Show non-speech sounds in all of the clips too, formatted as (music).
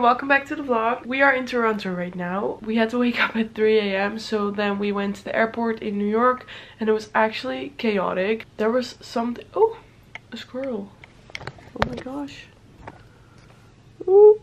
and welcome back to the vlog. We are in Toronto right now. We had to wake up at 3 a.m. so then we went to the airport in New York and it was actually chaotic. There was something- oh, a squirrel. Oh my gosh. Ooh.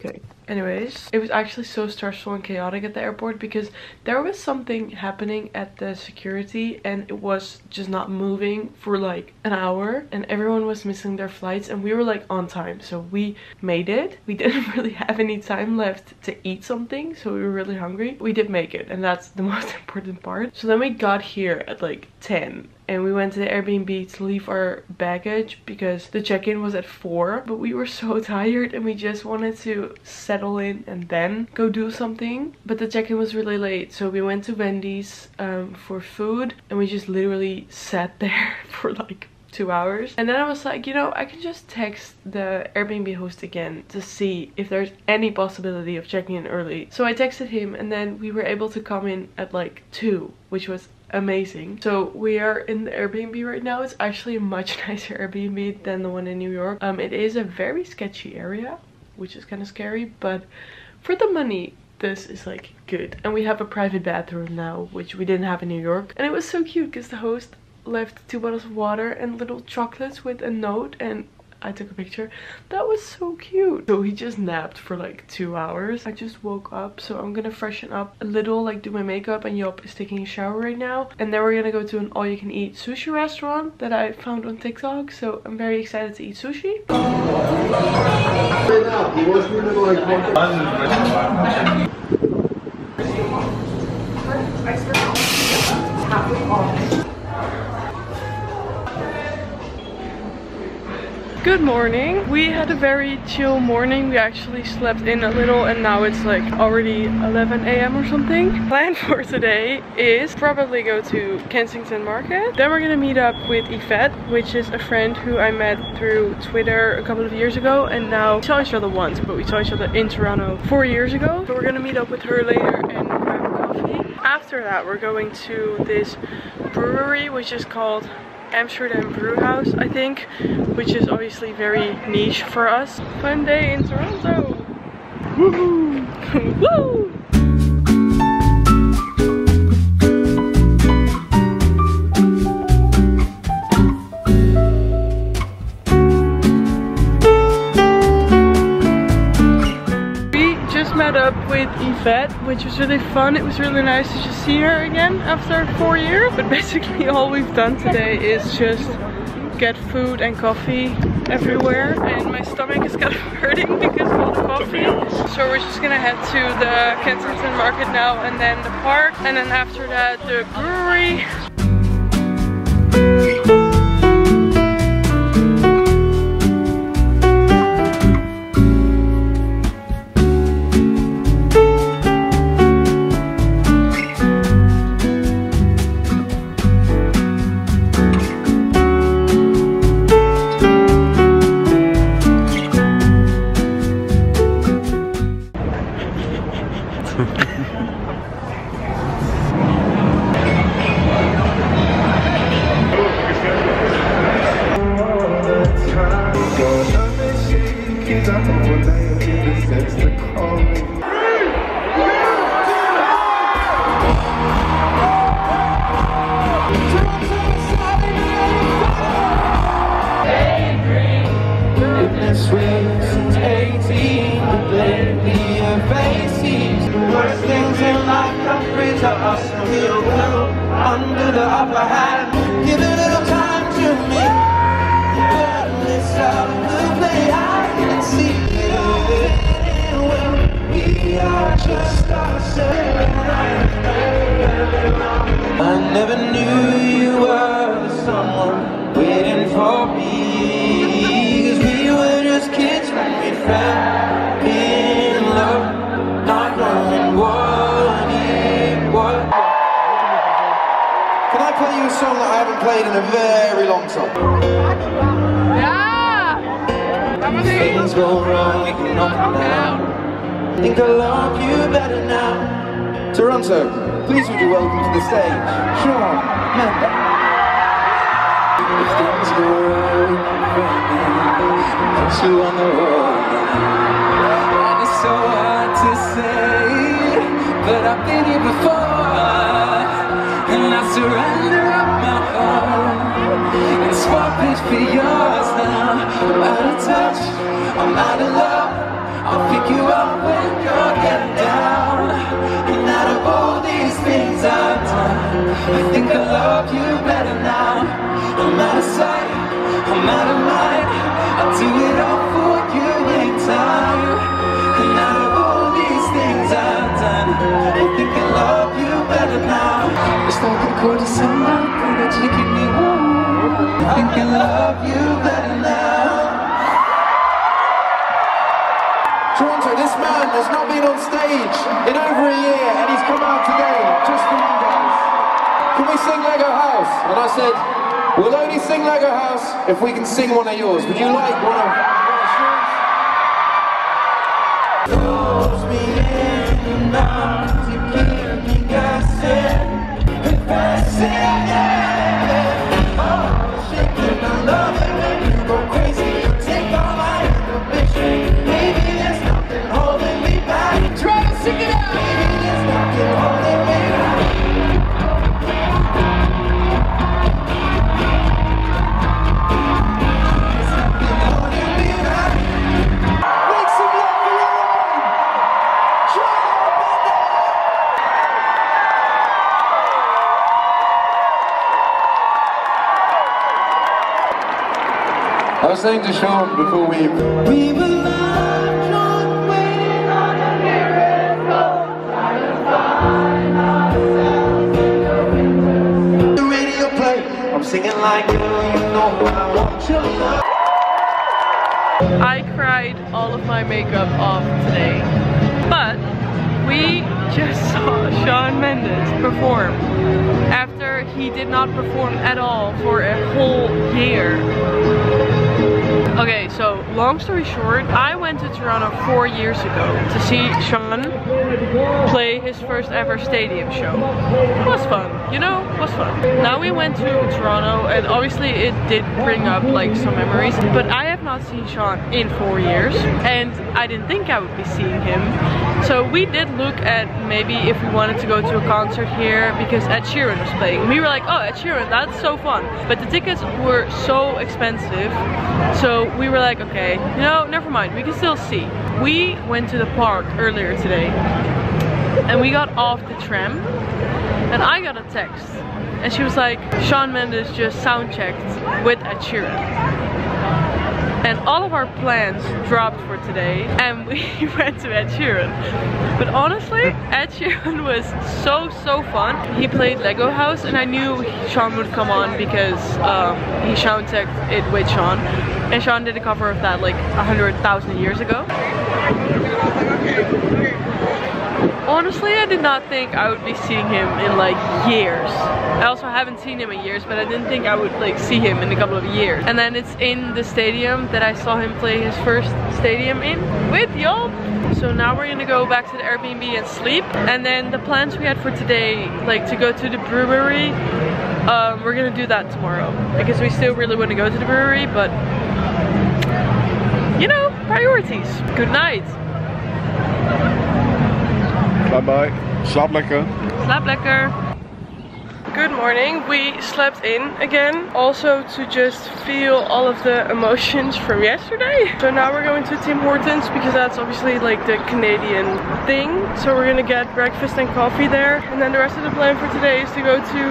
Okay. Anyways, it was actually so stressful and chaotic at the airport because there was something happening at the security and it was just not moving for like an hour and everyone was missing their flights and we were like on time so we made it. We (laughs) didn't really have any time left to eat something so we were really hungry. We did make it and that's the (laughs) most important part. So then we got here at like 10 and we went to the Airbnb to leave our baggage because the check-in was at 4 but we were so (laughs) tired and we just wanted to settle in and then go do something. But the check-in was really late so we went to Wendy's um, for food and we just literally sat (laughs) there for like two hours. And then I was like you know I can just text the Airbnb host again to see if there's any possibility of checking in early. So I texted him and then we were able to come in at like 2 which was amazing. So we are in the Airbnb right now. It's actually a much (laughs) nicer Airbnb than the one in New York. Um, it is a very sketchy area, which is kind of scary, but for the money, this is like good. And we have a private bathroom now, which we didn't have in New York. And it was so cute because the host left two bottles of water and little chocolates with a note and I took a picture. That was so cute. So he just napped for like two hours. I just woke up so I'm gonna freshen up a little like do my makeup and Yop is taking a shower right now. And then we're gonna go to an all you can eat sushi restaurant that I found on TikTok. So I'm very excited to eat sushi. Good morning. We had a very chill morning. We actually slept in a little and now it's like already 11 a.m. or something. (laughs) Plan for today is probably go to Kensington Market. Then we're gonna meet up with Yvette, which is a friend who I met through Twitter a couple of years ago and now we saw each other once, but we saw each other in Toronto four years ago. So we're gonna meet up with her later and grab coffee. After that, we're going to this brewery, which is called Amsterdam Brewhouse, I think, which is obviously very niche for us. Fun day in Toronto! Woohoo! (laughs) Woo! Which was really fun. It was really nice to just see her again after four years. But basically (laughs) all we've done today is just get food and coffee everywhere. And my stomach is kind of (laughs) hurting because of all the coffee. So we're just gonna head to the Kensington Market now and then the park. And then after that the brewery. Since Can I play you a song that I haven't played in a very long time? Things go wrong, can knock down. Think I love you better now. Toronto, please would you welcome to the stage, Shawn Mendes. Things go wrong, put you on the wall. so hard to say, but I've been here before, and surrender up my heart and swap it for yours now. I'm out of touch, I'm out of love. I'll pick you up when you're getting down. And out of all these things I've done, I think I love you cold December, that you keep me warm. I love you better now. Toronto, this man has not been on stage in over a year and he's come out today just for you guys. Can we sing Lego House? And I said, we'll only sing Lego House if we can sing one of yours. Would you like one of yeah. I was saying to Shawn before we We were locked on waiting on a miracle. trying to find ourselves in The radio play. I'm singing like you, you know I want your love. I cried all of my makeup off today. But we just (laughs) saw Shawn Mendes perform after he did not perform at all for a whole year. Okay, so long story short, I went to Toronto four years ago to see Shawn play his first ever stadium show. It was fun, you know, it was fun. Now we went to Toronto and obviously it did bring up like some memories, but I not seen Shawn in four years and I didn't think I would be seeing him. So we did look at maybe if we wanted to go to a concert here because Ed Sheeran was playing. We were like, oh, Ed Sheeran, that's so fun. But the tickets were so expensive. So we were like, okay, you know, never mind, we can still see. We went to the park earlier today and we got off the tram and I got a text and she was like, Shawn Mendes just sound checked with Ed Sheeran. And all of our plans dropped for today and we (laughs) went to Ed Sheeran. But honestly, Ed Sheeran was so, so fun. He played Lego House and I knew Shawn would come on because um, he checked it with Shawn. And Shawn did a cover of that like a hundred thousand years ago. Honestly, I did not think I would be seeing him in like years. I also haven't seen him in years, but I didn't think I would like see him in a couple of years. And then it's in the stadium that I saw him play his first stadium in with y'all. So now we're gonna go back to the Airbnb and sleep. And then the plans we had for today, like to go to the brewery, um, we're gonna do that tomorrow. Because we still really want to go to the brewery, but you know, priorities. Good night. Bye bye. Slaap lekker. Slaap lekker. Good morning. We slept in again. Also to just feel all of the emotions from yesterday. So now we're going to Tim Hortons because that's obviously like the Canadian thing. So we're gonna get breakfast and coffee there. And then the rest of the plan for today is to go to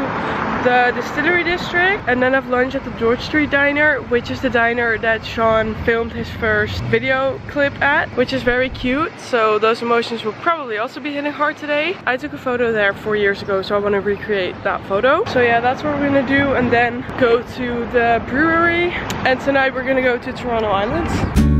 the distillery district and then have lunch at the George Street Diner, which is the diner that Shawn filmed his first video clip at, which is very cute. So those emotions will probably also be hitting hard today. I took a photo there four years ago, so I want to recreate that photo. So yeah, that's what we're gonna do and then go to the brewery. And tonight we're gonna go to Toronto Islands.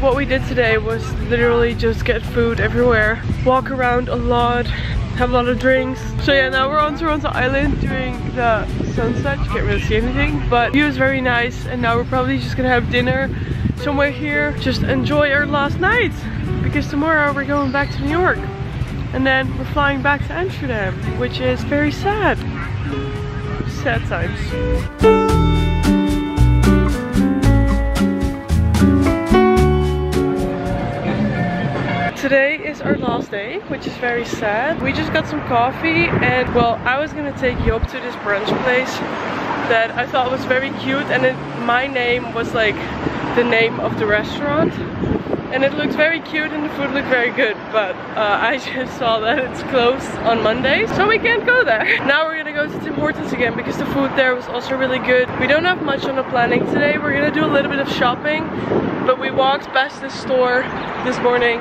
What we did today was literally just get food everywhere, walk around a lot, have a lot of drinks. So yeah, now we're on Toronto Island doing the sunset. You can't really see anything, but view is very nice. And now we're probably just gonna have dinner somewhere here. Just enjoy our last night because tomorrow we're going back to New York. And then we're flying back to Amsterdam, which is very sad. Sad times. Last day, which is very sad. We just got some coffee and well, I was gonna take you up to this brunch place that I thought was very cute and it, my name was like the name of the restaurant and it looked very cute and the food looked very good but uh, I (laughs) just saw that it's closed on Monday so we can't go there. Now we're gonna go to Tim Hortons again because the food there was also really good. We don't have much on the planning today. We're gonna do a little bit of shopping but we walked past this store this morning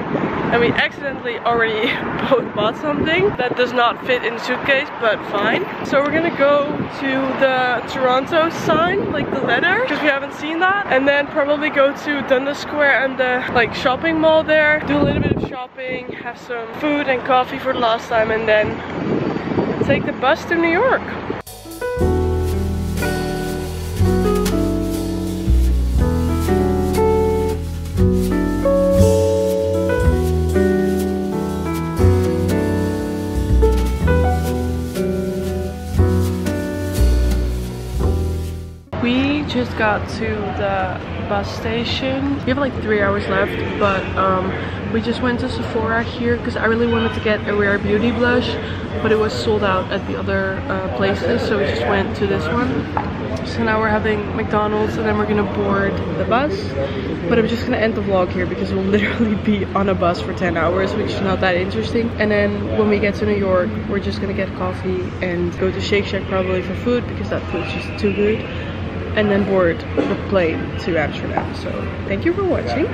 and we accidentally already (laughs) both bought something that does not fit in suitcase but fine. So we're gonna go to the Toronto sign like the letter because we haven't seen that and then probably go to Dundas Square and the like shopping mall there do a little bit of shopping have some food and coffee for the last time and then take the bus to New York We just got to the bus station. We have like three hours left, but um, we just went to Sephora here because I really wanted to get a Rare Beauty blush, but it was sold out at the other uh, places, so we just went to this one. So now we're having McDonald's and then we're gonna board the bus. But I'm just gonna end the vlog here because we'll (laughs) literally be on a bus for 10 hours, which is not that interesting. And then when we get to New York, we're just gonna get coffee and go to Shake Shack probably for food because that food's just too good and then board the plane to Amsterdam. So thank you for watching.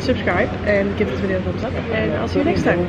Subscribe and give this video a thumbs up and I'll see you next time.